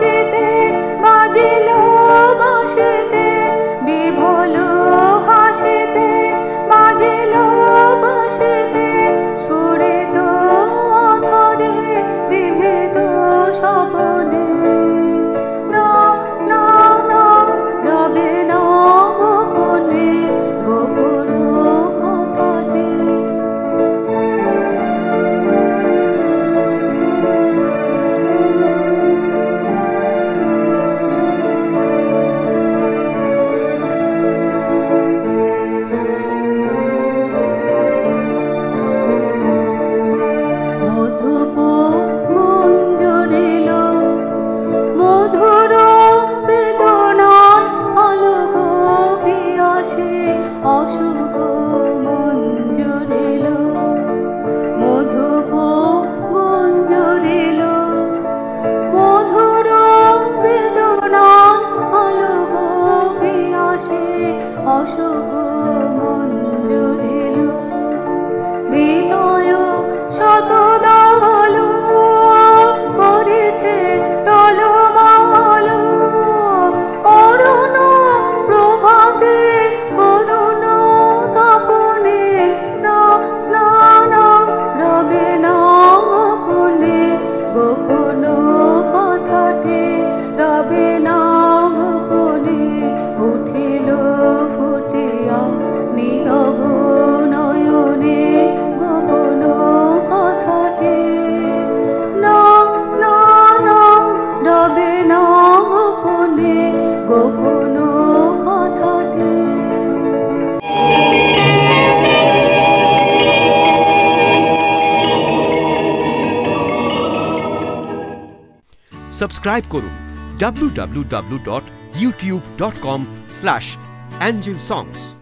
shade ধরো বেদনার অশুভ সাবস্ক্রাইব করুন www.youtube.com/angelsongs